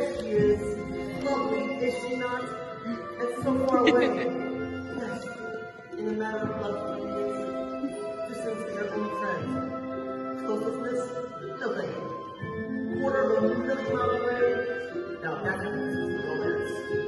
excuse. Lovely, is she not? That's so far away. yes, in a matter of love, this is their your own friend. Closeness, delay. Quarter of a movement away, now that is romance.